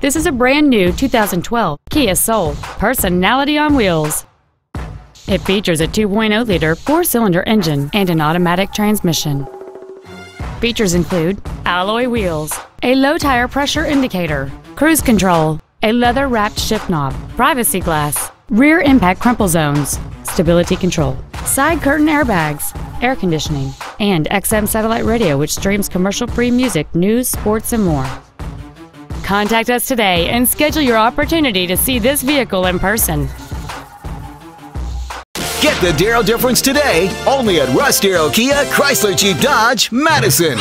This is a brand new 2012 Kia Soul, personality on wheels. It features a 2.0 liter four cylinder engine and an automatic transmission. Features include alloy wheels, a low tire pressure indicator, cruise control, a leather wrapped shift knob, privacy glass, rear impact crumple zones, stability control, side curtain airbags, air conditioning, and XM satellite radio, which streams commercial free music, news, sports, and more. Contact us today and schedule your opportunity to see this vehicle in person. Get the Darrow difference today only at Russ Darrow Kia Chrysler Jeep Dodge, Madison.